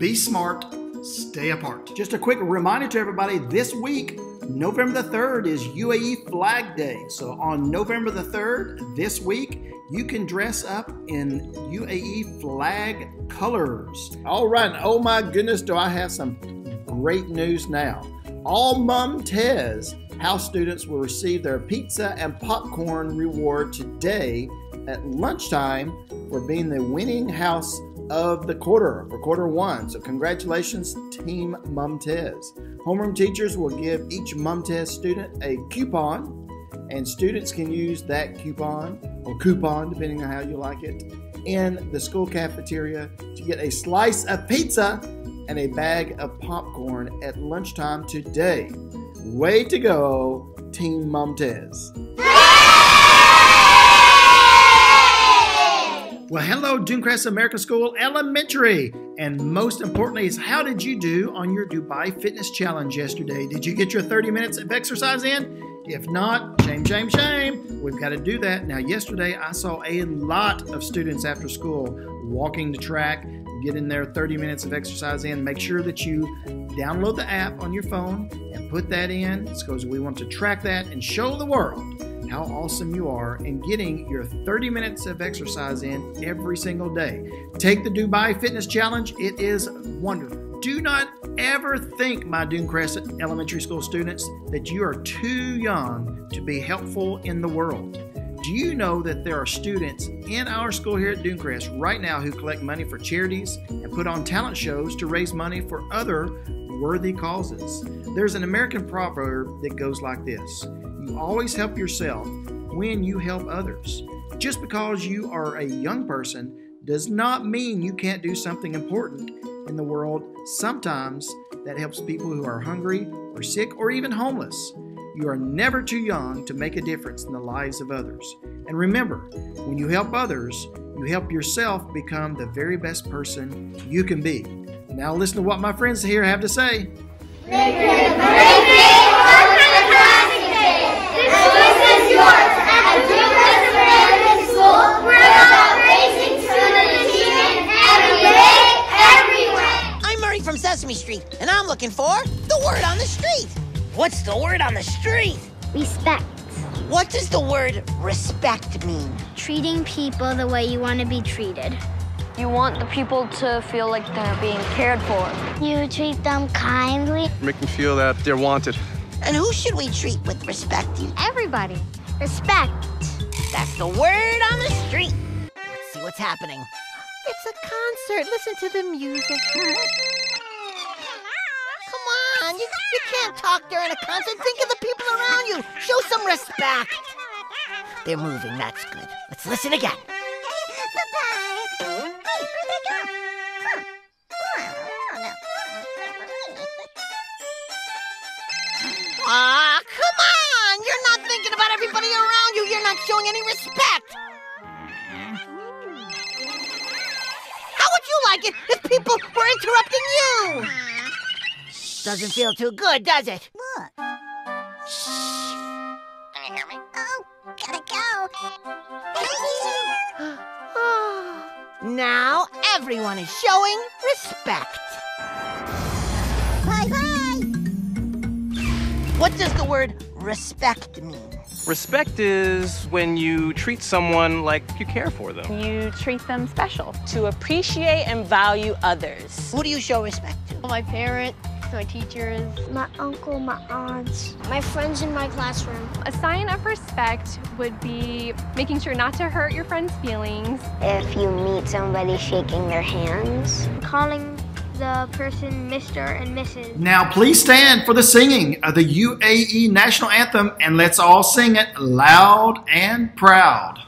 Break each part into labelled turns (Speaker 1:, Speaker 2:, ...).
Speaker 1: Be smart, stay apart. Just a quick reminder to everybody this week, November the 3rd is UAE Flag Day. So on November the 3rd, this week, you can dress up in UAE flag colors. All right, oh my goodness, do I have some great news now. All Mumtaz house students will receive their pizza and popcorn reward today at lunchtime for being the winning house of the quarter for quarter one. So, congratulations, Team Mumtaz. Homeroom teachers will give each Mumtaz student a coupon, and students can use that coupon or coupon, depending on how you like it, in the school cafeteria to get a slice of pizza and a bag of popcorn at lunchtime today. Way to go, Team Mumtaz. Well, hello, Dunecrest American School Elementary. And most importantly, is how did you do on your Dubai Fitness Challenge yesterday? Did you get your 30 minutes of exercise in? If not, shame, shame, shame. We've got to do that. Now, yesterday I saw a lot of students after school walking the track, getting their 30 minutes of exercise in. Make sure that you download the app on your phone and put that in because we want to track that and show the world how awesome you are in getting your 30 minutes of exercise in every single day. Take the Dubai Fitness Challenge, it is wonderful. Do not ever think, my Dunecrest Elementary School students, that you are too young to be helpful in the world. Do you know that there are students in our school here at Dunecrest right now who collect money for charities and put on talent shows to raise money for other worthy causes? There's an American proverb that goes like this You always help yourself when you help others. Just because you are a young person does not mean you can't do something important in the world. Sometimes that helps people who are hungry or sick or even homeless. You are never too young to make a difference in the lives of others. And remember, when you help others, you help yourself become the very best person you can be. Now, listen to what my friends here have to say.
Speaker 2: Make it a great day or a fantastic day. This choice is yours. At Dunecrest American School, we're about raising student achievement every day, everywhere.
Speaker 3: I'm Murray from Sesame Street, and I'm looking for the word on the street. What's the word on the street?
Speaker 4: Respect.
Speaker 3: What does the word respect mean?
Speaker 4: Treating people the way you want to be treated.
Speaker 5: You want the people to feel like they're being cared for.
Speaker 4: You treat them kindly.
Speaker 6: Make them feel that they're wanted.
Speaker 3: And who should we treat with respect?
Speaker 4: Everybody. Respect.
Speaker 3: That's the word on the street. Let's see what's happening. It's a concert. Listen to the music. You, you can't talk during a concert. Think of the people around you. Show some respect. They're moving. That's good. Let's listen again. Ah, come on! You're not thinking about everybody around you. You're not showing any respect. How would you like it if people were interrupting you? Doesn't feel too good, does it? Look. Shh. Can you hear me? Oh, gotta go. now everyone is showing respect. Bye bye. What does the word respect mean?
Speaker 6: Respect is when you treat someone like you care for them.
Speaker 7: You treat them special. To appreciate and value others.
Speaker 3: Who do you show respect to?
Speaker 5: My parents, my teachers.
Speaker 4: My uncle, my aunts, my friends in my classroom.
Speaker 7: A sign of respect would be making sure not to hurt your friend's feelings.
Speaker 4: If you meet somebody shaking their hands. Calling the person Mr. and Mrs.
Speaker 1: Now, please stand for the singing of the UAE national anthem and let's all sing it loud and proud.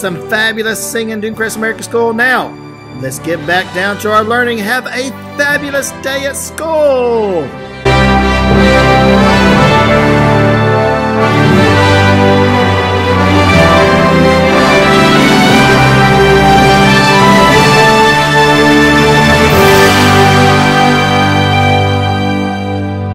Speaker 1: Some fabulous singing Dunecrest American School. Now, let's get back down to our learning. Have a fabulous day at school.